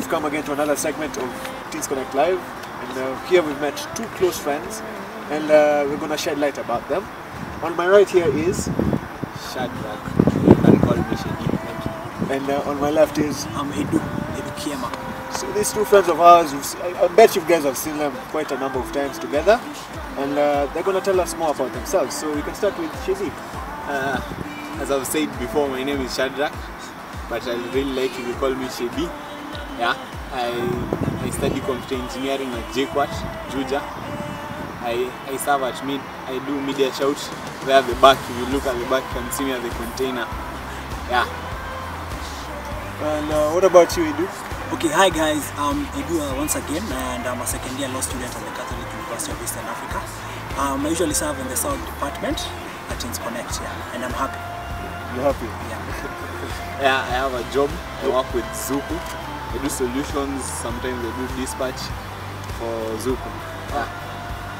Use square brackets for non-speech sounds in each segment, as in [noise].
come again to another segment of Teenz Konnekt Live. And uh, here we've met two close friends, and uh, we're going to shed light about them. On my right here is, Shadrach. You can call me Shaddie. And uh, on my left is. I'm Edu, Edu Kiema. So these two friends of ours, I, I bet you guys have seen them quite a number of times together, and uh, they're going to tell us more about themselves. So we can start with Shezi. Uh, as I've said before, my name is Shadrach, but I really like if you call me Shebi. Yeah, I, I study computer engineering at JQuat, Juja. I, I serve at mid, I do media shout. There at the back, if you look at the back, you can see me at the container. Yeah. And uh, what about you, Edu? Okay, hi guys, I'm Edu uh, once again, and I'm a second year law student at the Catholic University of Eastern Africa. Um, I usually serve in the South Department at Connect, yeah, and I'm happy. You're happy? Yeah. [laughs] Yeah, I have a job. I work with Zuku. I do solutions. Sometimes I do dispatch for Zuku. Yeah.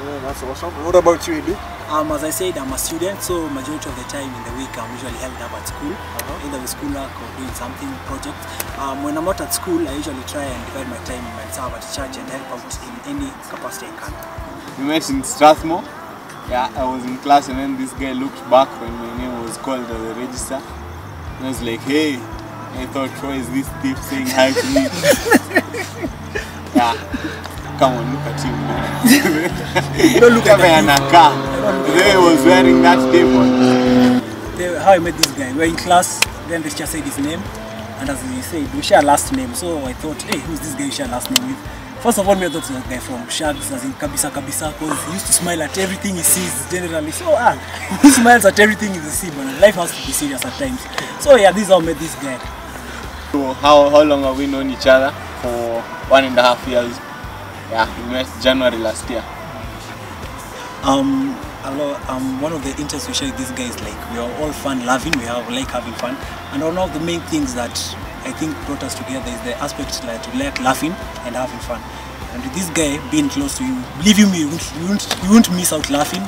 Yeah, that's awesome. What about you, Edu? Um, as I said, I'm a student, so majority of the time in the week I'm usually held up at school, uh -huh. either with schoolwork or doing something project. Um, when I'm not at school, I usually try and divide my time and serve at church and help out in any capacity I can. You met in Strathmore. Yeah, I was in class and then this guy looked back when my name was called at the register. And I was like, hey, I thought, why is this thief saying hi to me? [laughs] yeah, come on, look at him, man. [laughs] Don't look at me anakaa. The way he was wearing that table. the, how I met this guy. We were in class, then the teacher said his name, and as he said, we share last name. So I thought, hey, who's this guy we share last name with? First of all, me I thought it was a guy from Shags, as in Kabisa Kabisa, because he used to smile at everything he sees generally. So, ah, [laughs] he smiles at everything he sees, but life has to be serious at times. So, yeah, this is how I met this guy. So how, how long have we known each other? For one and a half years. Yeah, we met January last year. Um, lot, um, one of the interests we share with this guy is like we are all fun loving, we have like having fun, and one of the main things that I think brought us together is the aspect like to like laughing and having fun. And with this guy being close to you, believe me, you won't, you won't, you won't miss out laughing.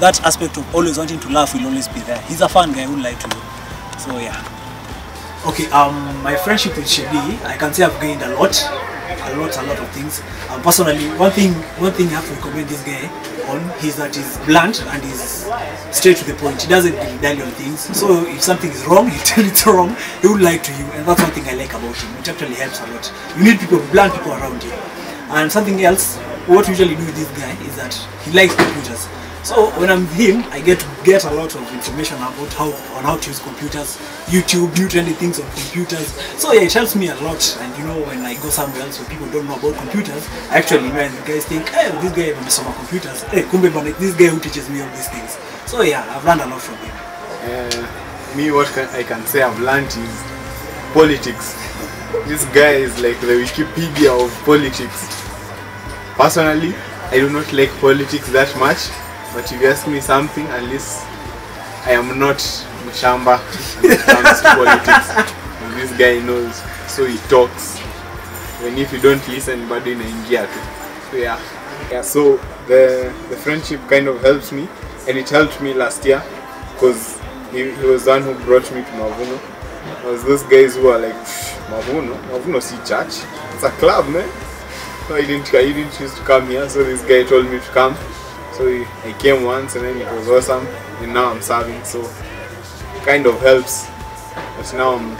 That aspect of always wanting to laugh will always be there. He's a fun guy, who lie to you. So yeah. Okay, um, my friendship with Shebi, I can say I've gained a lot, a lot, a lot of things. Um, personally, one thing, one thing I have to recommend this guy on is that he's blunt and he's straight to the point. He doesn't dilly on things. So if something is wrong, [laughs] he'll tell it's wrong. He will lie to you, and that's one thing I like about him. It actually helps a lot. You need people, blunt people around you. And something else, what we usually do with this guy is that he likes computers. So when I'm him, I get to get a lot of information about how on how to use computers, YouTube, new trendy things on computers. So yeah, it helps me a lot. And you know, when I go somewhere else where people don't know about computers, actually and the guys think, hey, this guy is some computers. Hey, kumbe bana, this guy who teaches me all these things. So yeah, I've learned a lot from him. Uh, me, what I can say I've learned is politics. This guy is like the Wikipedia of politics. Personally, I do not like politics that much, but if you ask me something, at least I am not Mshamba when it comes to politics. And this guy knows, so he talks. When if you don't listen, bado inaingia tu. So yeah. Yeah, so the the friendship kind of helps me, and it helped me last year, because he, he was the one who brought me to Mavuno. It was those guys who are like, Mavuno, Mavuno see church, it's a club, man. So I didn't, I didn't choose to come here, so this guy told me to come. So I came once, and then it was awesome, and now I'm serving, so kind of helps. But now I'm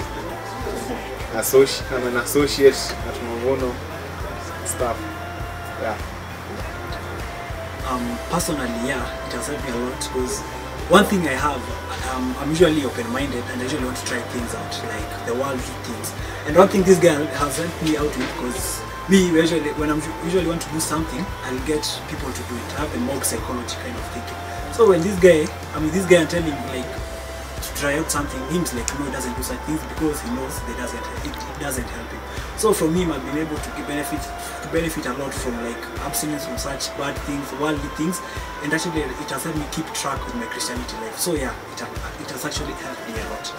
associate, I'm an associate at Mavuno stuff. Yeah. um, personally, yeah, it has helped me a lot because one thing I have, um, I'm usually open-minded and I usually want to try things out, like the worldly things. And one thing this girl has helped me out with because me usually when I'm usually want to do something, I'll get people to do it. I have a mob psychology kind of thinking. So when this guy, I mean this guy, I'm telling him like to try out something, him's like no, he doesn't do such things because he knows that doesn't it, it doesn't help him. So from him, I've been able to benefit to benefit a lot from like abstinence from such bad things, worldly things, and actually it has helped me keep track with my Christianity life. So yeah, it, it has actually helped me a lot.